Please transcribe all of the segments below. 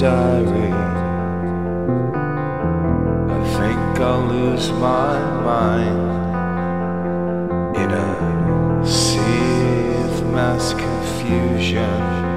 diary. I think I'll lose my mind in a sea of mass confusion.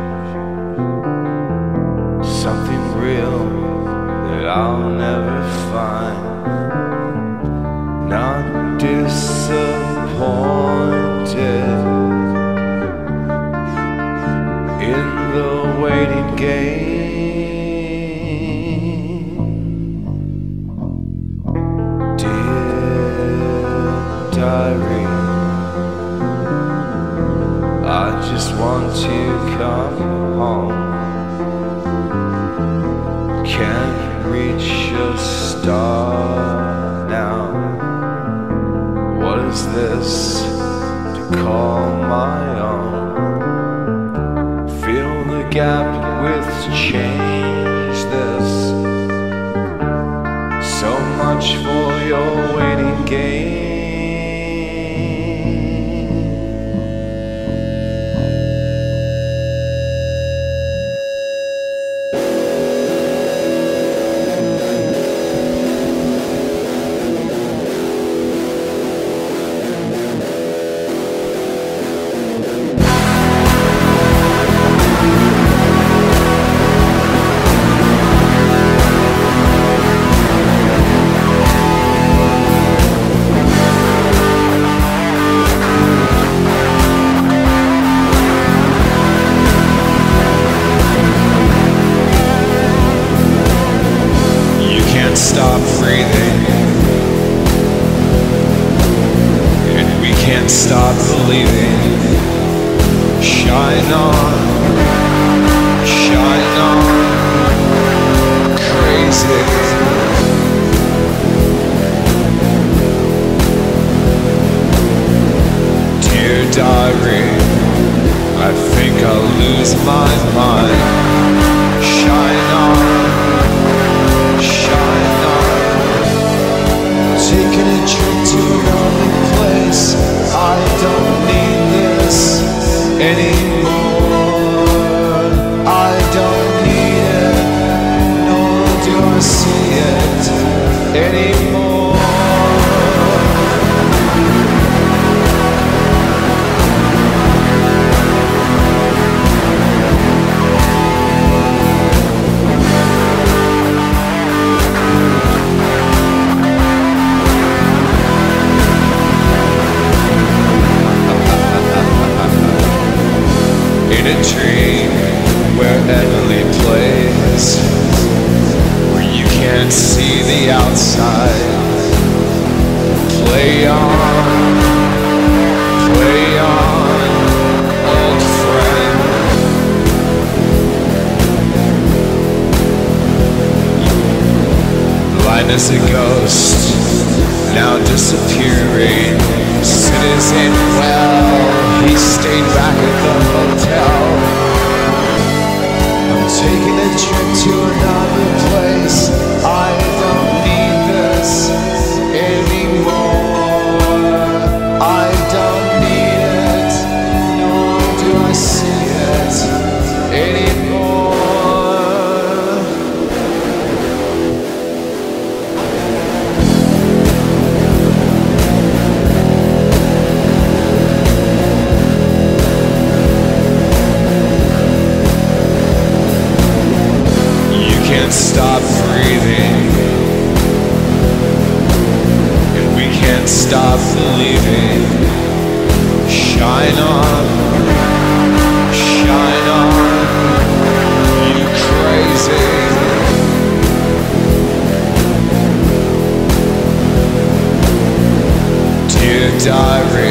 Just want to come home. Can't reach a star now. What is this to call my own? Fill the gap with change this. So much for your waiting game. Stop believing. Shine on, shine on, crazy. Dear diary, I think I'll lose my mind. Shine on. Shine on. Taking a trip to in a dream where Emily plays, outside. Play on, play on, old friend. Linus a ghost, now disappearing. Citizen, well, he stayed back at the hotel. I'm taking can't stop breathing. And we can't stop believing. Shine on. Shine on. You crazy. Dear diary